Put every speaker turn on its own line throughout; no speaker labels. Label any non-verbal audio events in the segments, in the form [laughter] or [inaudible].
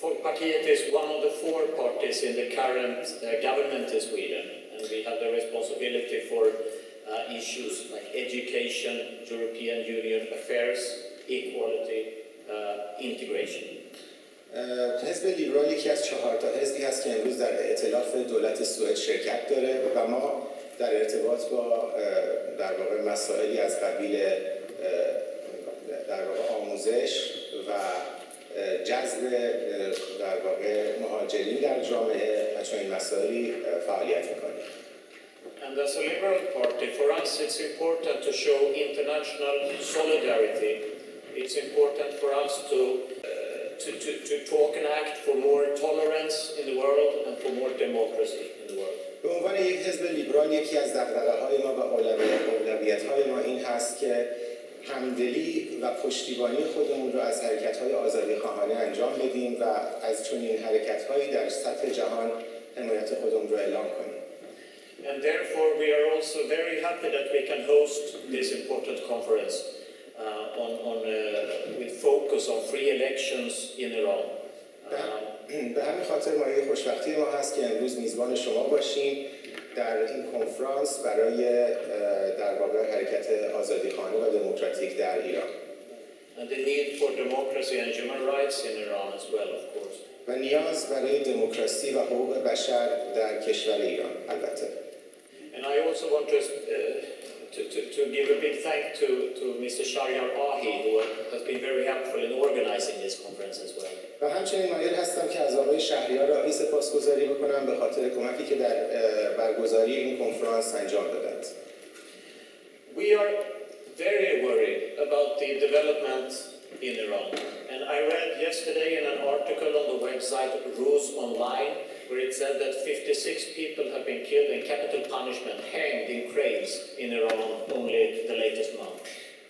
Folkpartiet is one of the four parties in the current uh, government in Sweden, and we have the responsibility for uh, issues like education, European Union affairs, equality, uh, integration.
حزب لیبرال یکی از چهار تا حزبی هست که امروز در ائتلاف دولت سوئد شرکت داره و ما در ارتباط با در واقع مسائلی از قبیل در واقع آموزش و جذب در واقع مهاجرین در جامعه و چنین مسائلی فعالیت می‌کنیم
And as a liberal party, for us it's important to show international solidarity. It's important for us to, uh, to, to, to talk and act for more tolerance in the world and for more democracy in the world.
به عنوان یک حزب لیبرال یکی از دغدغه های ما و اولویت های ما این هست که همدلی و پشتیبانی خودمون رو از حرکت های آزادی خواهانه انجام بدیم و از چنین حرکت هایی در سطح جهان حمایت خودمون رو اعلام کنیم
And therefore we are also very happy that we can host this important conference uh, on, on, uh, with focus on free elections in Iran.
به [clears throat] همین خاطر ما خوشبختی ما هست که امروز میزبان شما باشیم در این کنفرانس برای در واقع حرکت آزادیخانه و دموکراتیک در ایران
And the need for democracy and human rights in Iran as well, of course.
و نیاز برای دموکراسی و حقوق بشر در کشور ایران البته.
And I also want to, to, to, to give a big thank to, to Mr. Shahryar Ahi, who has been very helpful in organizing this conference as well.
و همچنین مایل هستم که از آقای شهریار راهی سپاسگزاری بکنم به خاطر کمکی که در برگزاری این کنفرانس انجام دادند.
We are very worried about the development in Iran. And I read yesterday in an article on the website Ruse Online where it said that 56 people have been killed in capital punishment, hanged in cranes in Iran only the latest month.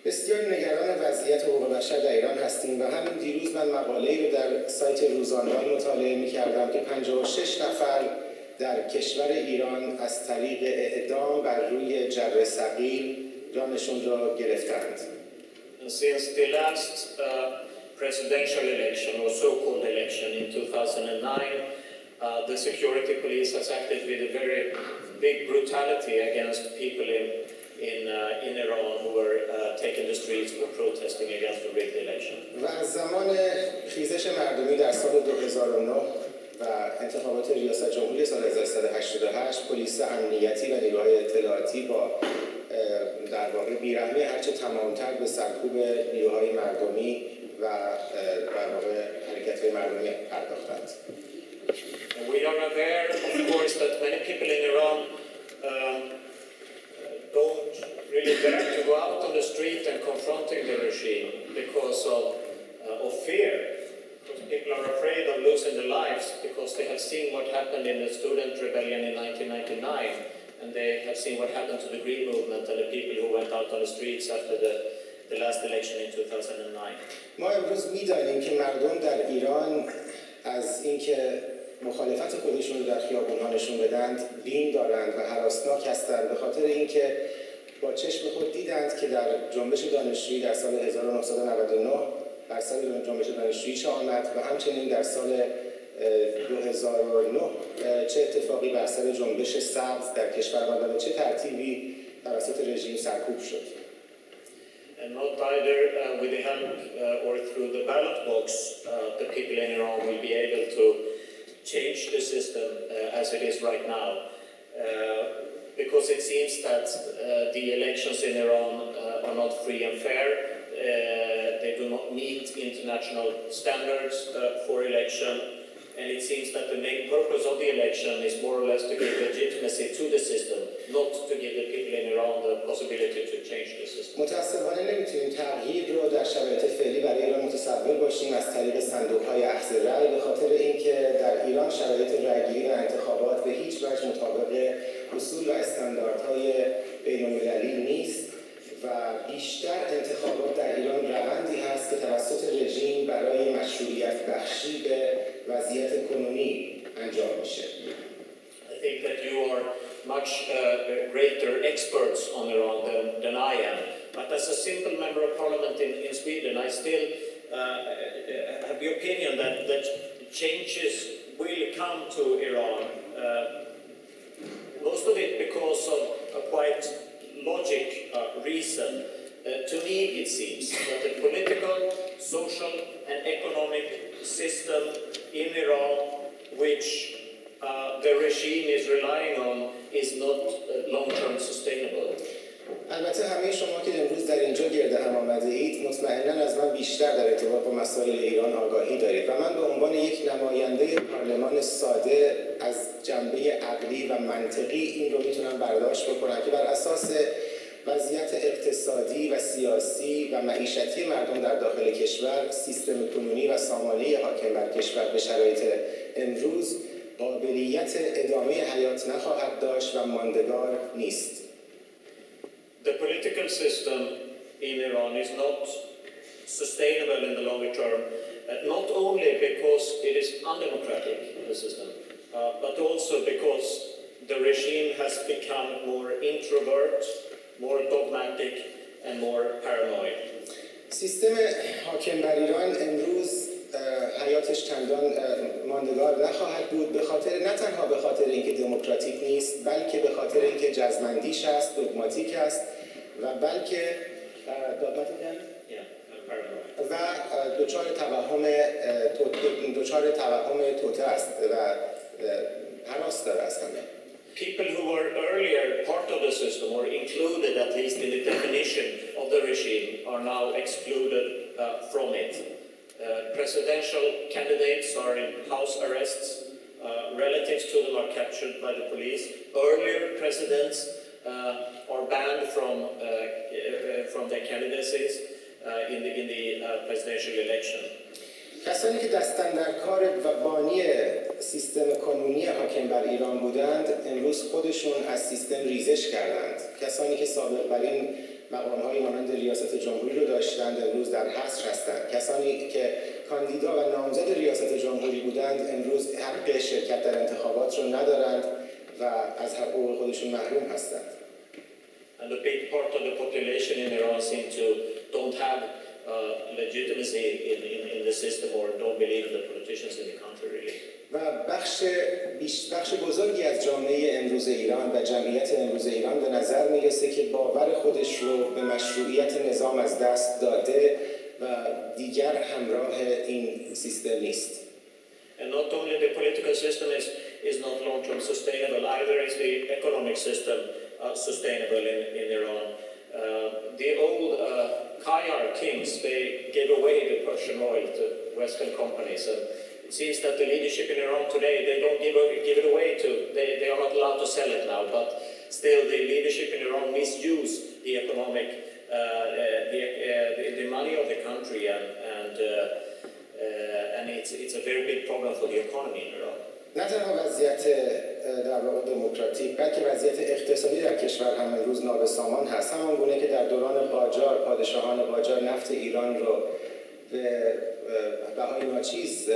بسیار نگران وضعیت حقوق بشر در ایران هستیم و همین دیروز من مقاله رو در سایت روزانوان مطالعه می کردم که 56 نفر در کشور ایران از طریق اعدام بر روی جر سقیل جانشون را گرفتند.
And since the last uh, presidential election or so-called election in 2009, uh, the security police has acted with a very big brutality against people in in, uh, in Iran who were uh, taking the streets for protesting against the rigged election.
و از زمان خیزش مردمی در سال 2009 و انتخابات ریاست جمهوری سال 1388 پلیس امنیتی و نیروهای اطلاعاتی با در واقع بیرحمی هرچه تمامتر به سرکوب نیروهای مردمی و در واقع حرکت مردمی پرداختند.
We are aware, of course, that many people in Iran um, don't really dare to go out on the street and confronting the regime because of, uh, of fear. Because people are afraid of losing their lives because they have seen what happened in the student rebellion in 1999 and they have seen what happened to the Green Movement and the people who went out on the streets after the, the last election in 2009.
ما امروز میدانیم که مردم در ایران از اینکه مخالفت خودشون در خیابونها نشون بدند دین دارند و حراسناک هستند. به خاطر اینکه با چشم خود دیدند که در جنبش دانشجویی در سال 1999 در سال جنبش دانشجویی چه آمد و همچنین در سال 2009 چه اتفاقی بر سر جنبش سبز در کشور و چه ترتیبی توسط رژیم سرکوب شد؟
And not either uh, with the help uh, or through the ballot box, uh, the people in Iran will be able to change the system uh, as it is right now. Uh, because it seems that uh, the elections in Iran are not free and fair. they do not meet international standards for election. And it seems that the main purpose of the election is more or less to give legitimacy to the system, not to give the people in Iran the possibility to change the system.
متاسفانه نمی‌تونیم تغییر رو در شرایط فعلی برای ایران متصور باشیم از طریق صندوق های اخذ رأی به خاطر اینکه در ایران شرایط رأیگیری و انتخابات به هیچ وجه مطابق اصول و استانداردهای بین المللی نیست و بیشتر انتخابات در ایران روندی هست که توسط رژیم برای مشروعیت بخشی به وضعیت کنونی انجام میشه.
I think that you are much uh, greater experts on Iran than, than I am. But as a simple member of parliament in, in Sweden, I still uh, have the opinion that, that changes will come to Iran. Uh, most of it because of a quite logic uh, reason. Uh, to me, it seems that the political, social, and economic system in Iran, which uh, the regime is relying on, is not uh, long-term sustainable.
البته همه شما که امروز در اینجا گرد هم آمده اید مطمئنا از من بیشتر در ارتباط با مسائل ایران آگاهی دارید و من به عنوان یک نماینده پارلمان ساده از جنبه عقلی و منطقی این رو می‌تونم برداشت بکنم که بر اساس وضعیت اقتصادی و سیاسی و معیشتی مردم در داخل کشور سیستم کنونی و سامانه حاکم بر کشور به شرایط امروز قابلیت ادامه حیات نخواهد داشت و ماندگار نیست
The political system in Iran is not sustainable in the longer term, uh, not only because it is undemocratic, the system, uh, but also because the regime has become more introvert, more dogmatic, and more paranoid.
سیستم حاکم بر ایران امروز حیاتش چندان ماندگار نخواهد بود به خاطر نه تنها به خاطر اینکه دموکراتیک نیست بلکه به خاطر اینکه جزمندیش است دogماتیک است و بلکه. و اه، دچار توهم دچار توهم توته است و اه، هراس داره از همه
People who were earlier part of the system or included at least in the definition of the regime are now excluded uh, from it. Uh, presidential candidates are in house arrests. Uh, relatives to them are captured by the police. Earlier presidents uh, are banned from uh, uh, from their candidacies uh, in the in the uh, presidential election.
کسانی که دستن در کار و بانی سیستم کنونی حاکم بر ایران بودند امروز خودشون از سیستم ریزش کردند. کسانی که سابق بر این مقام های مانند ریاست جمهوری رو داشتند امروز در حصر هستند. کسانی که کاندیدا و نامزد ریاست جمهوری بودند امروز حق شرکت در انتخابات رو ندارند و از حقوق خودشون محروم هستند.
And a big part of the population in Iran seem to don't have uh, legitimacy in, in, in the system or don't believe the politicians in the country really.
و بخش بخش بزرگی از جامعه امروز ایران و جمعیت امروز ایران به نظر می‌رسه که باور خودش رو به مشروعیت نظام از دست داده و دیگر همراه این سیستم نیست
And not only the political system is, is not long-term sustainable, either is the economic system uh, sustainable in, in Iran. Uh, the old uh, Khayar kings, they gave away the Persian oil to Western companies. And it seems that the leadership in Iran today, they don't give, a- give it away to, they, they are not allowed to sell it now, but still the leadership in Iran misuse the economic, uh, uh, the, uh, the, the money of the country and, and uh, uh, and it's, it's a very big problem for the economy in Iran.
نه تنها وضعیت اه، در واقع دموکراتیک بلکه وضعیت اقتصادی در کشور هم امروز نابسامان هست همان گونه که در دوران قاجار پادشاهان قاجار نفت ایران رو به اه، بهای ناچیز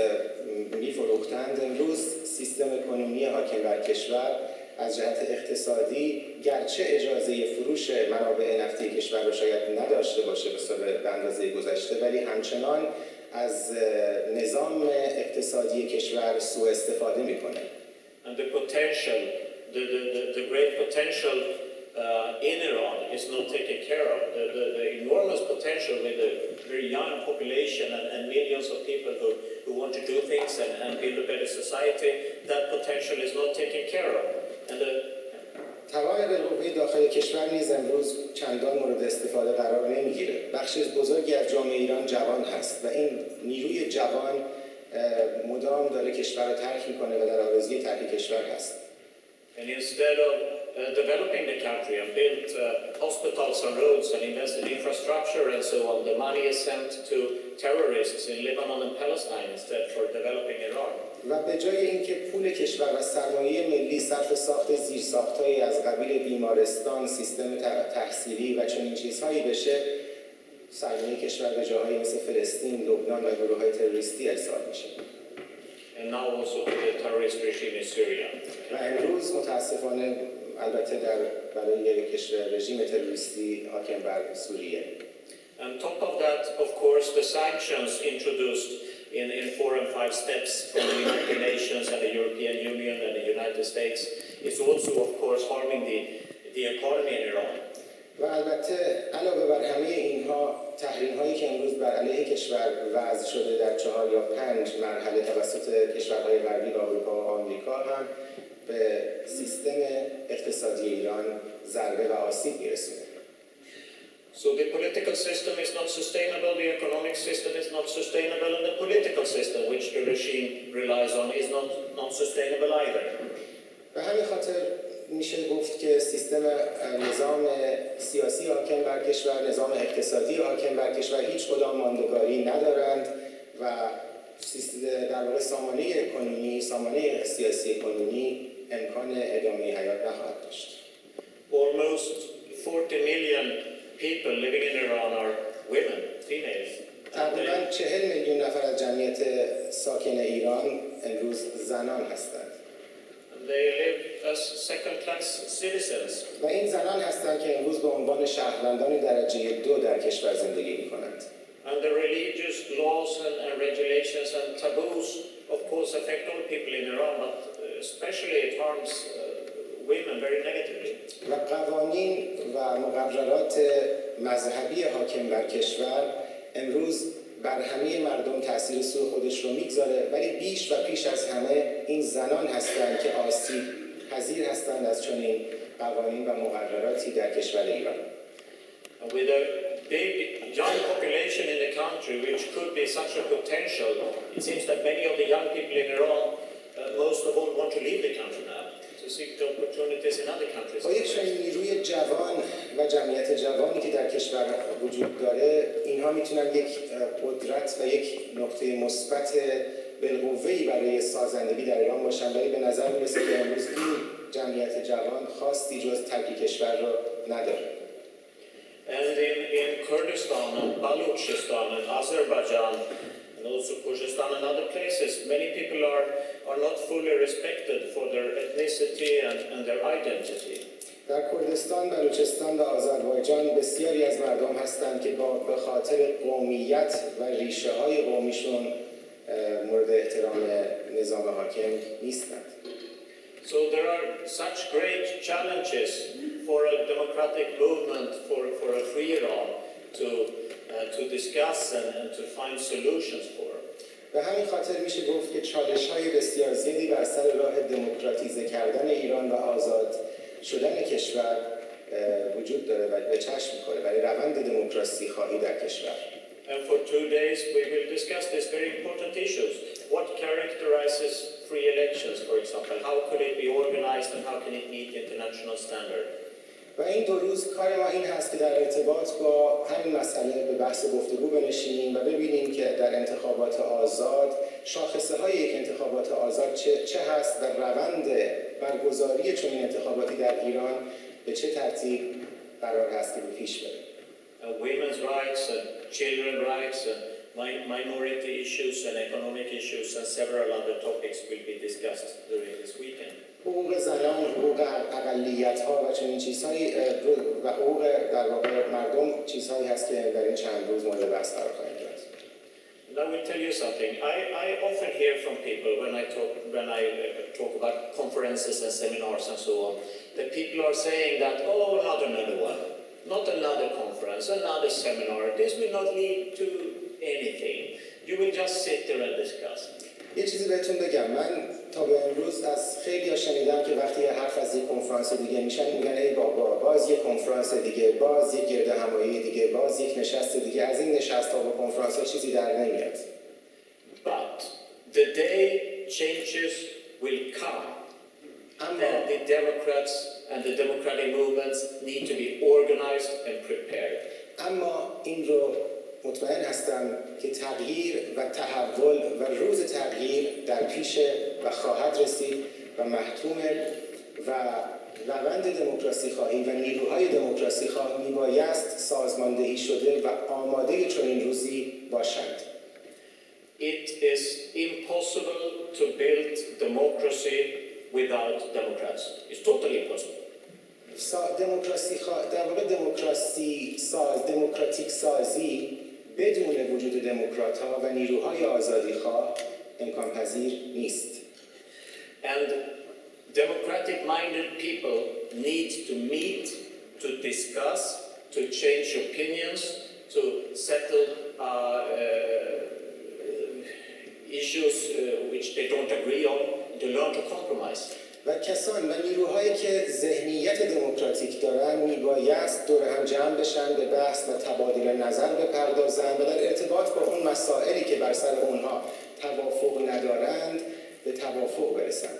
میفروختند امروز سیستم کنونی حاکم بر کشور از جهت اقتصادی گرچه اجازه فروش منابع نفتی کشور رو شاید نداشته باشه به اندازه گذشته ولی همچنان از نظام اقتصادی کشور سوء استفاده می‌کنه
And the potential, the, the, the, the great potential uh, in Iran is not taken care of. The, the, the enormous potential with a very young population and, and millions of people who, who want to do things and, and build a better society, that potential is not taken care of. And the,
توان بالقوه داخل کشور نیز امروز چندان مورد استفاده قرار نمی‌گیره بخش بزرگی از جامعه ایران جوان هست و این نیروی جوان مدام داره کشور رو ترک می‌کنه و در آرزوی ترک کشور هست
And instead of uh, developing the country and build uh, hospitals and roads and invest in infrastructure and so on, the money is sent to terrorists in Lebanon and Palestine instead for developing Iran.
و به جای اینکه پول کشور و سرمایه ملی صرف ساخت زیرساختهایی از قبیل بیمارستان، سیستم تحصیلی و چنین چیزهایی بشه سرمایه کشور به جاهایی مثل فلسطین، لبنان و گروه های تروریستی ارسال میشه
And now also to the terrorist regime in Syria.
و امروز متاسفانه البته در برای کشور رژیم تروریستی حاکم بر سوریه
On top of that, of course, the sanctions introduced in, in four and five steps from the United Nations and the European Union and the United States is also, of course, harming the, the economy in Iran.
و البته علاوه بر همه اینها تحریم هایی که امروز بر علیه کشور وضع شده در چهار یا پنج مرحله توسط کشورهای غربی و اروپا و آمریکا هم به سیستم اقتصادی ایران ضربه و آسیب میرسونه
So the political system is not sustainable, the economic system is not sustainable, and the political system which the regime relies on is not, not sustainable either.
به همین خاطر میشه گفت که سیستم نظام سیاسی حاکم بر کشور نظام اقتصادی حاکم بر کشور هیچ کدام ماندگاری ندارند و در واقع سامانه کنونی سامانه سیاسی کنونی امکان ادامه حیات نخواهد داشت
Almost 40 million people living in Iran are women, females.
تقریبا چهل میلیون نفر از جمعیت ساکن ایران امروز زنان هستند.
They live as second class citizens.
و این زنان هستند که امروز به عنوان شهروندان درجه دو در کشور زندگی می کنند.
And the religious laws and, and regulations and taboos, of course, affect all people in Iran, but especially it harms uh, women very negatively.
و قوانین و مقررات مذهبی حاکم بر کشور امروز بر همه مردم تاثیر سوی خودش رو می‌گذاره ولی بیش و پیش از همه این زنان هستند که آسیب پذیر هستند از چنین قوانین و مقرراتی در کشور ایران
With a big young population in the country, which could be such a potential, it seems that many of the young people in Iran, uh, most of all, want to leave the country now.
با چنین نیروی جوان و جمعیت جوانی که در کشور وجود داره اینها می‌تونن یک قدرت و یک نقطه مثبت بالقوه‌ای برای سازندگی در ایران باشن ولی به نظر می‌رسه که امروز این جمعیت جوان خواستی جز ترک کشور را نداره
And in, in Kurdistan and Balochistan and Azerbaijan and also Kurdistan and other places, many people are are not fully respected for their ethnicity and, and their identity.
در کردستان، بلوچستان و آذربایجان بسیاری از مردم هستند که با به خاطر قومیت و ریشه های قومیشون مورد احترام نظام حاکم نیستند.
So there are such great challenges for a democratic movement for, for a free Iran to, uh, to discuss and, and to find solutions for.
به همین خاطر میشه گفت که چالش های بسیار زیادی بر سر راه دموکراتیزه کردن ایران و آزاد شدن کشور وجود داره و به چشم میخوره برای روند دموکراسی خواهی در کشور
And for two days we will discuss these very important issues. What characterizes free elections, for example? How could it be organized and how can it meet international standard?
و این دو روز کار ما این هست که در ارتباط با همین مسئله به بحث گفتگو بنشینیم و ببینیم که در انتخابات آزاد شاخصه های یک انتخابات آزاد چه, چه هست و روند برگزاری چون این انتخاباتی در ایران به چه ترتیب قرار هست که پیش بره
women's rights and children rights and minority issues and economic issues and several other topics will be discussed during this weekend.
حقوق زنان، حقوق اقلیت ها و چنین چیزهایی و حقوق در واقع مردم چیزهایی هست که در این چند روز مورد بحث قرار خواهد گرفت.
I will tell you something. I, I often hear from people when I talk when I talk about conferences and seminars and so on, that people are saying that oh, not another one, not another conference, another seminar. This will not lead to anything. You will just sit there and discuss.
یه چیزی بهتون بگم من تا به امروز از خیلی ها شنیدم که وقتی یه حرف از یک کنفرانس دیگه میشن میگن ای بابا باز یک کنفرانس دیگه باز یک گرد همایی دیگه باز یک نشست دیگه. از این نشست ها و کنفرانس ها چیزی در نمیاد.
But the day changes will come.
اما
the Democrats and the democratic movements need to be organized and prepared.
اما این رو مطمئن هستم که تغییر و تحول و روز تغییر در پیش و خواهد رسید و محتومه و روند دموکراسی خواهی و نیروهای دموکراسی خواه میبایست سازماندهی شده و آماده چنین روزی باشند
It is impossible to build democracy without Democrats. It's totally impossible.
دموکراسی. در واقع دموکراسی ساز دموکراتیک سازی بدون وجود دموکرات ها و نیروهای آزادی خواه امکان پذیر نیست
And democratic minded people need to meet, to discuss, to change opinions, to settle uh, uh, issues uh, which they don't agree on, to learn to compromise.
و کسان و نیروهایی که ذهنیت دموکراتیک دارن میبایست دور هم جمع بشن به بحث و تبادل نظر بپردازند و در ارتباط با اون مسائلی که بر سر اونها توافق ندارند به توافق برسند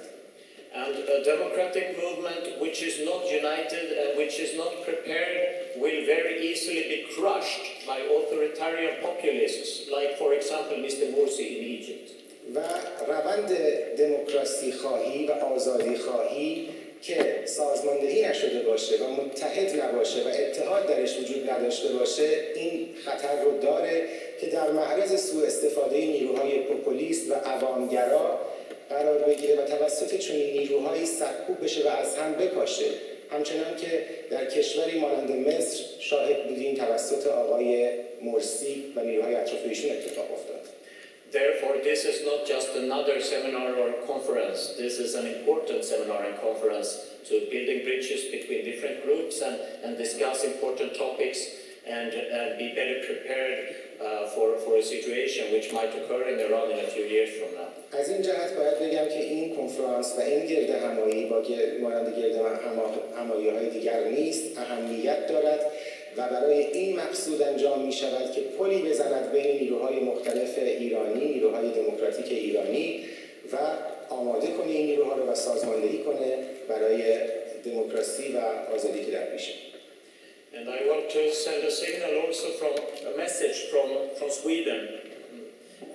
And a democratic movement which is not united and which is not prepared will very easily be crushed by authoritarian populists, like, for example, Mr. Morsi in Egypt.
و روند دموکراسی خواهی و آزادی خواهی که سازماندهی نشده باشه و متحد نباشه و اتحاد درش وجود نداشته باشه این خطر رو داره که در معرض سوء استفاده نیروهای پوپولیست و عوامگرا قرار بگیره و توسط چنین نیروهایی سرکوب بشه و از هم بپاشه همچنان که در کشوری مانند مصر شاهد بودیم توسط آقای مرسی و نیروهای اطراف ایشون اتفاق افتاد.
Therefore, this is not just another seminar or conference. This is an important seminar and conference to building bridges between different groups and, and discuss important topics and, and be better prepared uh, for, for a situation which might occur in Iran in a few years from now.
از این جهت باید بگم که این کنفرانس و این گرد همایی با مانند گرد همایی های دیگر نیست اهمیت دارد و برای این مقصود انجام می شود که پلی بزند بین نیروهای مختلف ایرانی نیروهای دموکراتیک ایرانی و آماده کنه این نیروها رو و سازماندهی کنه برای دموکراسی و آزادی که در پیشه
And I want to send a signal also from a message from, from Sweden,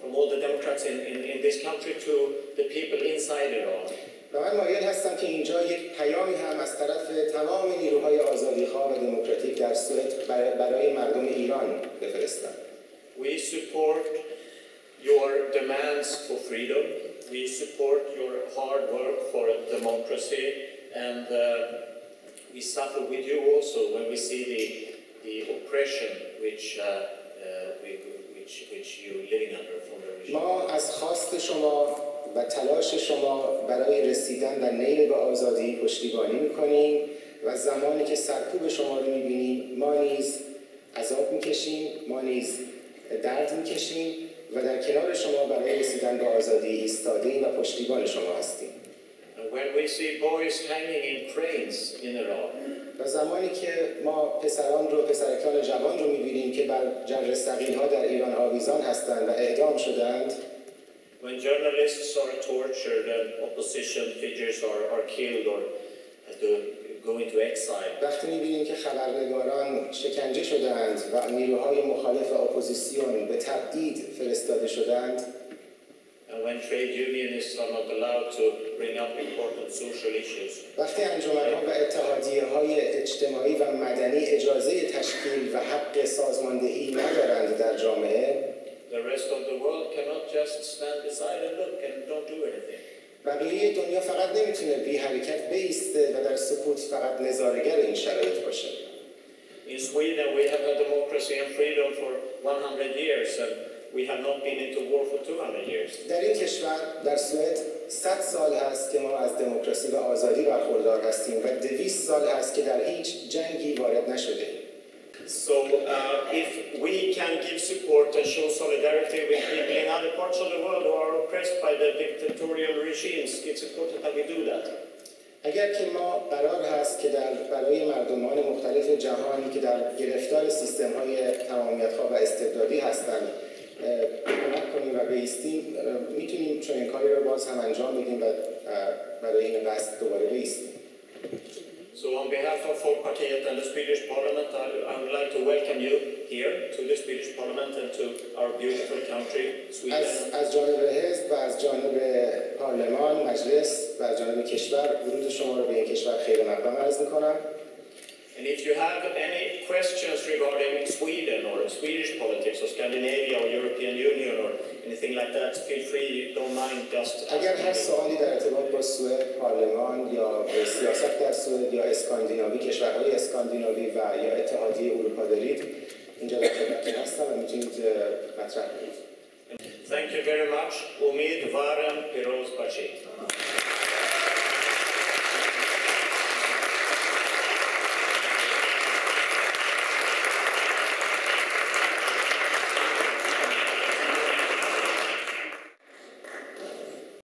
from all the Democrats in, in, in this country to the people inside Iran.
و من مایل هستم که اینجا یک پیامی هم از طرف تمام نیروهای آزادیخواه و دموکراتیک در سوئد برای مردم ایران بفرستم.
We support your demands for freedom. We support your hard work for democracy and uh, we suffer with you also when we see the, the oppression which, uh, uh, we, which, which you're living under from the regime.
ما از خواست شما و تلاش شما برای رسیدن و نیل به آزادی پشتیبانی می‌کنیم و زمانی که سرکوب شما رو می‌بینیم ما نیز عذاب می‌کشیم ما نیز درد می‌کشیم و در کنار شما برای رسیدن به آزادی ایستادیم و پشتیبان شما هستیم.
And when we see boys hanging in cranes in Iran,
و زمانی که ما پسران رو پسرکان جوان رو می‌بینیم که بر جر ها در ایران آویزان هستند و اعدام شدند
when journalists are tortured and opposition figures are, are killed or to go into exile.
وقتی می‌بینیم که خبرنگاران شکنجه شدند و نیروهای مخالف اپوزیسیون به تبعید فرستاده شدند
when trade unionists are not allowed to bring up important social issues.
وقتی انجمن‌ها و اتحادیه‌های اجتماعی و مدنی اجازه تشکیل و حق سازماندهی ندارند در جامعه
the rest of the world cannot just stand beside and look and don't do anything.
بقیه دنیا فقط نمیتونه بی حرکت بیسته و در سکوت فقط نظارگر این شرایط باشه
In Sweden, we have had democracy and freedom for 100 years, and we have not been into war for 200 years.
در این kishwar در سوئد 100 سال هست که ما از دموکراسی و آزادی برخوردار هستیم و 200 سال هست که در هیچ جنگی وارد نشده
So, uh, if we can give support and show solidarity with people in other parts of the world who are oppressed by the dictatorial regimes, it's important that we do that.
اگر که ما قرار هست که در برای مردمان مختلف جهانی که در گرفتار سیستم های تمامیت و استبدادی هستند کمک کنیم و بیستیم می‌تونیم چون این کاری رو باز هم انجام بدیم و برای این قصد دوباره بیستیم
So on behalf of Folkpartiet and the Swedish Parliament, I, would like to welcome you here to the Swedish Parliament and to our beautiful country, Sweden.
از, از جانب حزب و از جانب پارلمان مجلس و از جانب کشور ورود شما رو به این کشور خیر مقدم عرض می‌کنم
And if you have any questions regarding Sweden or Swedish politics or Scandinavia or European Union or anything like that, feel free, don't mind just
اگر هر
asking me.
سوالی در ارتباط با سوئد پارلمان یا سیاست در سوئد یا اسکاندیناوی کشورهای اسکاندیناوی و یا اتحادیه اروپا دارید اینجا در خدمتتون هستم و میتونید مطرح کنید
Thank you very much. Umid Varam Piroz Bashi.